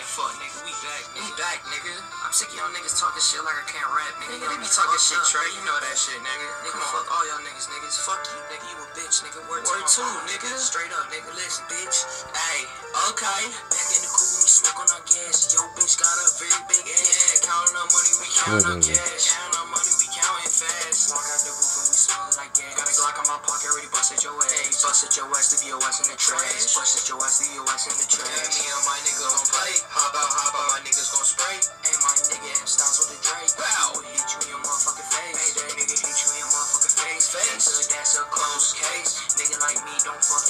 Yeah, fuck, nigga, we back, We back, nigga. I'm sick of y'all niggas talking shit like I can't rap, nigga. Nigga, Y'all they be talking shit. Trey. You know that shit, nigga. Nigga, Come fuck on. all y'all niggas, niggas. Fuck you, nigga. You a bitch, nigga. Word, Word to two, my nigga. Straight up, nigga. Listen, bitch. Hey, okay. Back in the coupe, we smoke on our gas. Yo, bitch got a very big ass. Counting our money, we counting our cash. Counting our money, we counting fast. Walk out the roof and we smell like gas. Got a Glock on my pocket, ready busted your ass. Busted your ass, leave your ass in the trash. Busted your ass, leave your ass in the trash. Me and gangster, that's a close case. Nigga like me don't fuck.